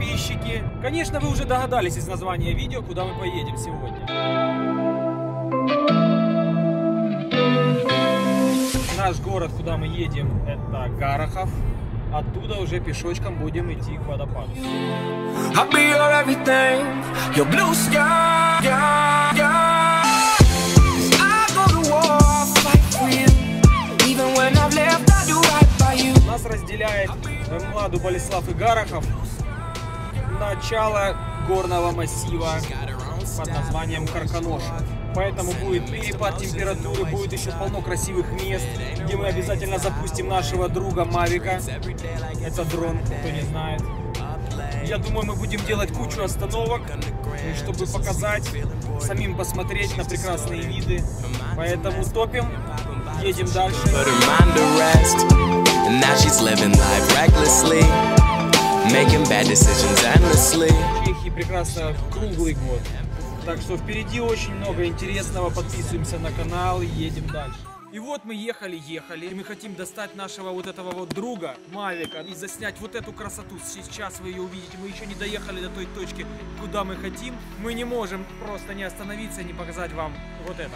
подписчики. Конечно, вы уже догадались из названия видео, куда мы поедем сегодня. Наш город, куда мы едем, это Гарахов. Оттуда уже пешочком будем идти к водопаду. Нас разделяет Младу Болеслав и Гарахов. Начало горного массива под названием Карканош. Поэтому будет перепад температуры, будет еще полно красивых мест, где мы обязательно запустим нашего друга Мавика. Это дрон, кто не знает. Я думаю, мы будем делать кучу остановок, ну, чтобы показать, самим посмотреть на прекрасные виды. Поэтому топим, едем дальше. Making bad decisions endlessly. Чехии прекрасно круглый год. Так что впереди очень много интересного. Подписываемся на канал и едем дальше. И вот мы ехали, ехали. И мы хотим достать нашего вот этого вот друга, Мавика, и заснять вот эту красоту. Сейчас вы ее увидите. Мы еще не доехали до той точки, куда мы хотим. Мы не можем просто не остановиться не показать вам вот это.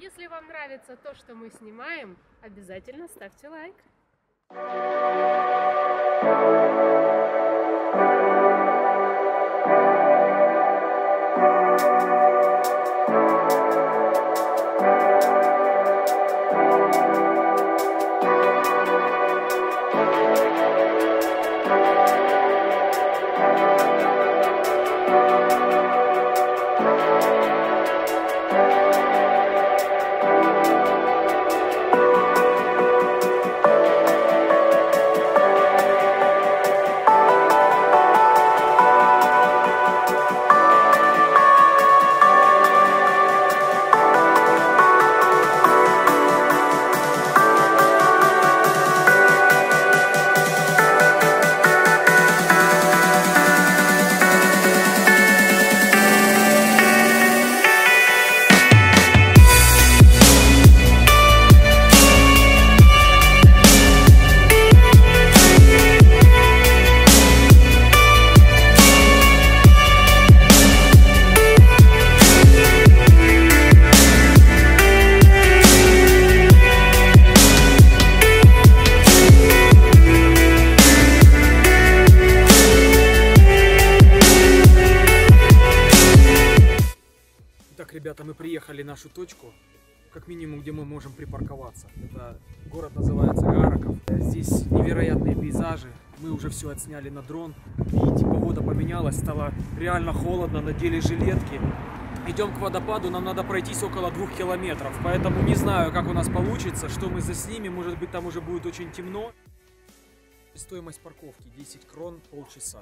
Если вам нравится то, что мы снимаем, обязательно ставьте лайк. мы приехали нашу точку, как минимум, где мы можем припарковаться. Это город называется Гараков. Здесь невероятные пейзажи. Мы уже все отсняли на дрон. Видите, типа, погода поменялась, стало реально холодно, надели жилетки. Идем к водопаду, нам надо пройтись около двух километров, поэтому не знаю, как у нас получится, что мы заснимем, может быть, там уже будет очень темно. Стоимость парковки 10 крон полчаса.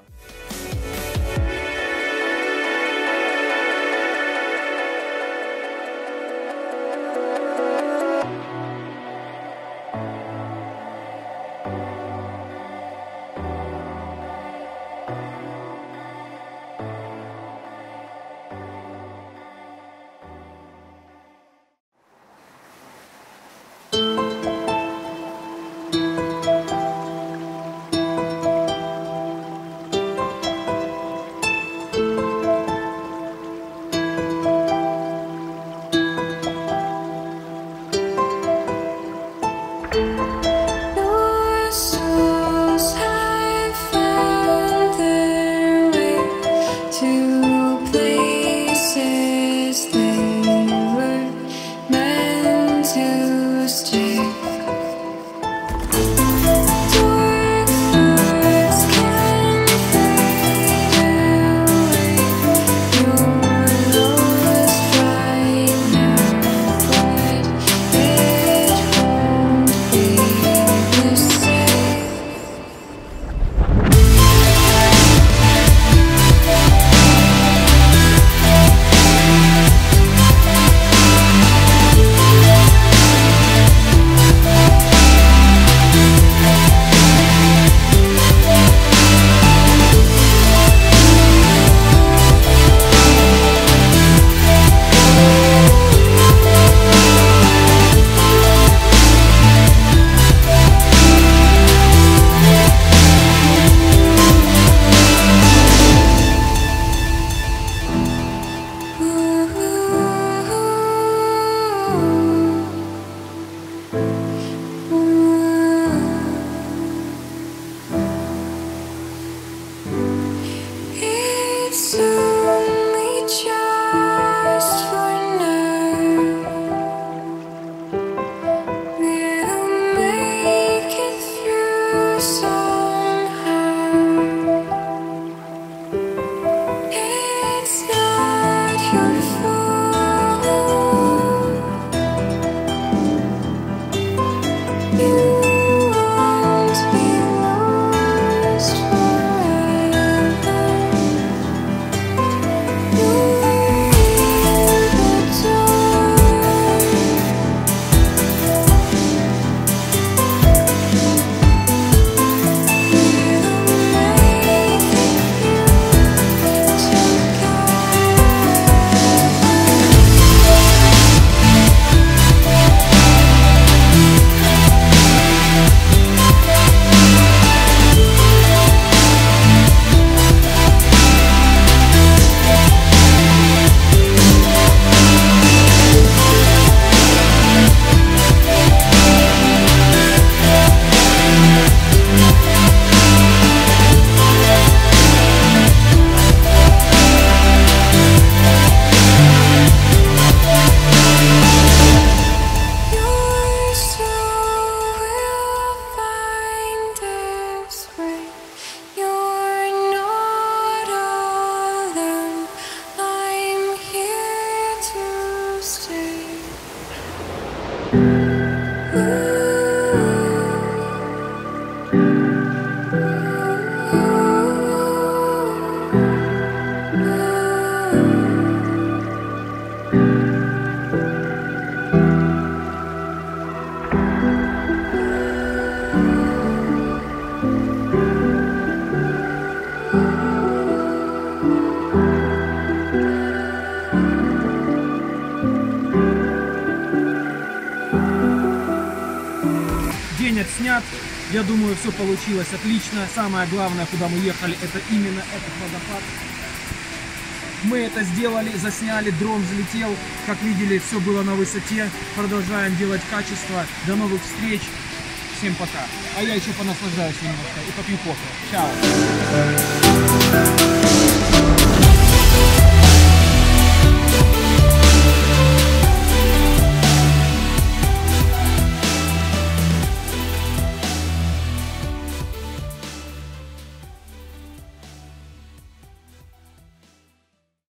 День отснят. Я думаю, все получилось отлично. Самое главное, куда мы ехали, это именно этот водопад. Мы это сделали, засняли, дрон взлетел. Как видели, все было на высоте. Продолжаем делать качество. До новых встреч. Всем пока. А я еще понаслаждаюсь немножко и попью кофе. Чао.